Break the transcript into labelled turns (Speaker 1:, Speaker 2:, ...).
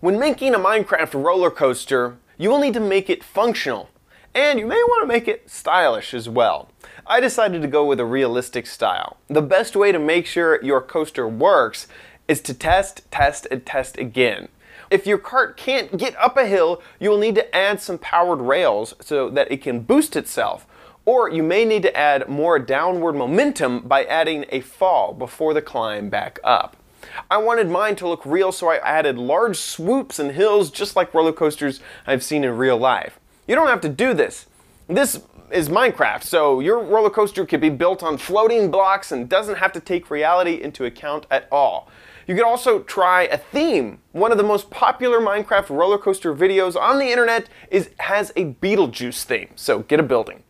Speaker 1: When making a Minecraft roller coaster, you will need to make it functional, and you may want to make it stylish as well. I decided to go with a realistic style. The best way to make sure your coaster works is to test, test, and test again. If your cart can't get up a hill, you will need to add some powered rails so that it can boost itself. Or you may need to add more downward momentum by adding a fall before the climb back up. I wanted mine to look real, so I added large swoops and hills just like roller coasters I've seen in real life. You don't have to do this. This is Minecraft, so your roller coaster could be built on floating blocks and doesn't have to take reality into account at all. You could also try a theme. One of the most popular Minecraft roller coaster videos on the internet is has a Beetlejuice theme, so get a building.